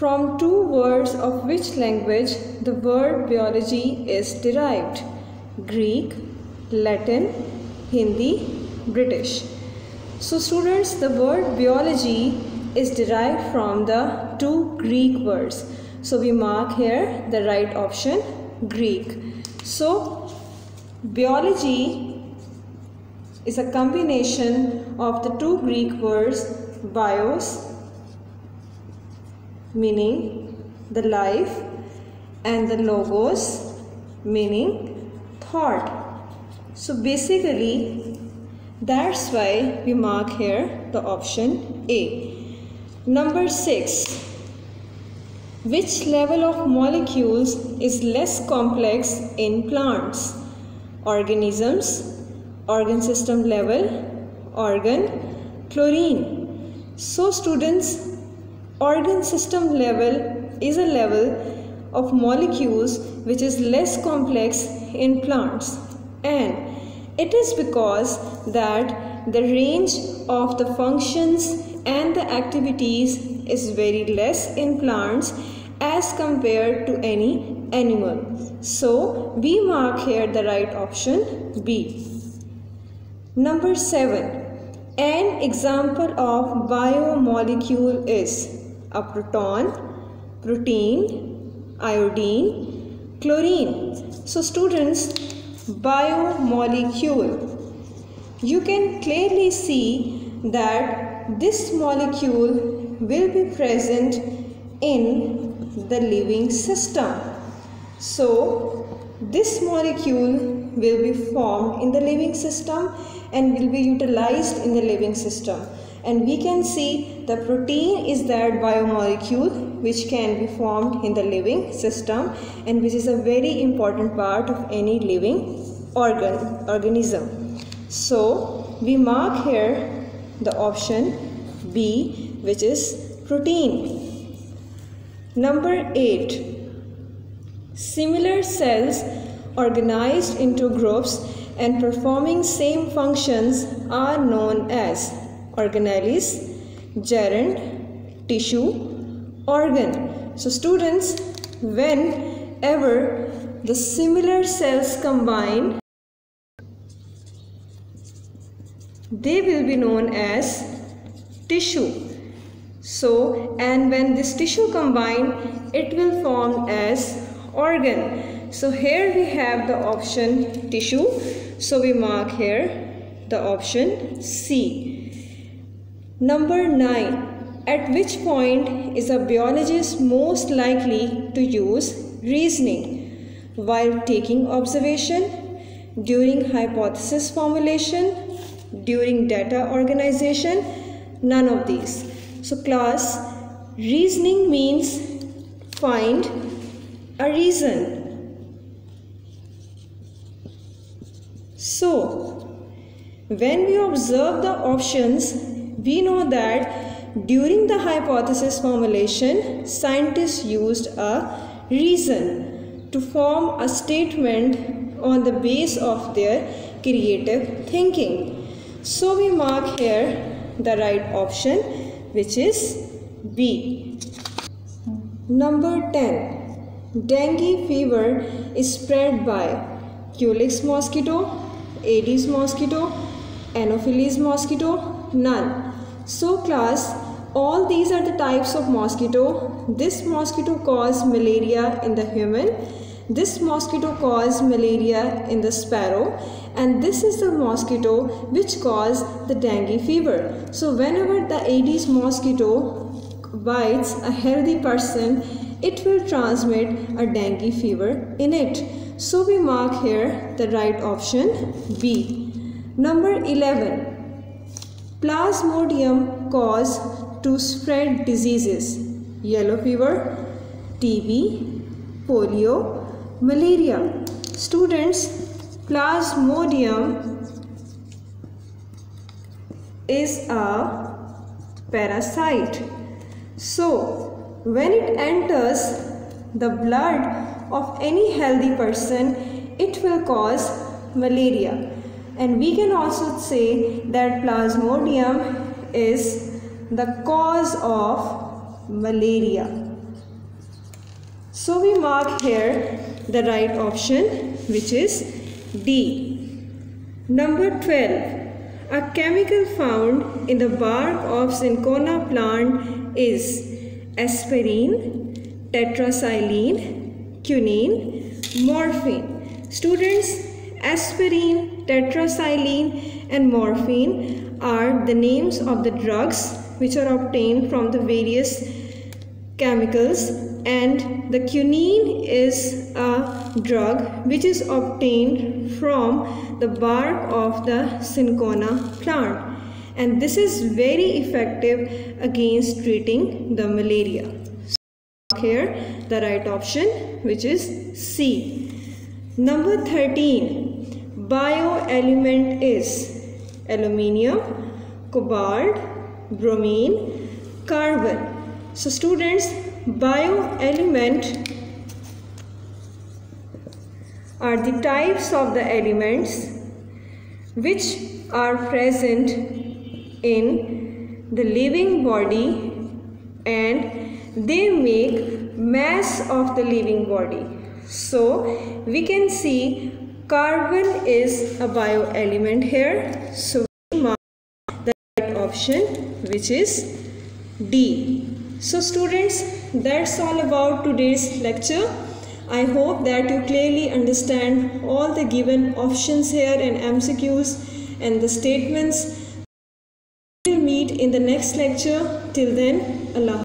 From two words of which language the word biology is derived? Greek, Latin, Hindi, British. So students, the word biology is derived from the two Greek words. So we mark here the right option, Greek. So biology is a combination of the two Greek words bios meaning the life and the logos meaning thought. So basically that's why we mark here the option A. Number 6. Which level of molecules is less complex in plants? Organisms, organ system level, organ, chlorine. So students, organ system level is a level of molecules which is less complex in plants and it is because that the range of the functions and the activities is very less in plants as compared to any animal. So we mark here the right option B. Number 7. An example of biomolecule is a proton, protein, iodine, chlorine. So students, biomolecule. You can clearly see that this molecule will be present in the living system. So, this molecule will be formed in the living system and will be utilized in the living system. And we can see the protein is that biomolecule which can be formed in the living system and which is a very important part of any living organ organism. So we mark here the option B which is protein. Number 8. Similar cells organized into groups and performing same functions are known as organelles, gerund, tissue, organ. So students, whenever the similar cells combine they will be known as tissue. So and when this tissue combine it will form as organ. So here we have the option tissue. So we mark here the option C number 9 at which point is a biologist most likely to use reasoning while taking observation during hypothesis formulation during data organization? None of these. So class reasoning means find a reason. So when we observe the options we know that during the hypothesis formulation scientists used a reason to form a statement on the base of their creative thinking so we mark here the right option which is B. Number 10. Dengue fever is spread by Culex mosquito, Aedes mosquito, Anopheles mosquito, none. So class, all these are the types of mosquito. This mosquito cause malaria in the human this mosquito causes malaria in the sparrow and this is the mosquito which cause the dengue fever. So whenever the Aedes mosquito bites a healthy person, it will transmit a dengue fever in it. So we mark here the right option B. Number 11. Plasmodium cause to spread diseases. Yellow fever, TB, polio, malaria. Students plasmodium is a parasite. So when it enters the blood of any healthy person it will cause malaria and we can also say that plasmodium is the cause of malaria So we mark here the right option which is D. Number 12. A chemical found in the bark of cinchona plant is aspirin, tetracycline, quinine, morphine. Students, aspirin, tetracycline and morphine are the names of the drugs which are obtained from the various chemicals and the quinine is a drug which is obtained from the bark of the cinchona plant and this is very effective against treating the malaria. So here the right option which is C. Number 13 bioelement is aluminium, cobalt, bromine, carbon. So students bioelement are the types of the elements which are present in the living body and they make mass of the living body. So we can see carbon is a bioelement here. So we mark the right option which is D. So students, that's all about today's lecture. I hope that you clearly understand all the given options here and MCQs and the statements. We will meet in the next lecture. Till then, Allah.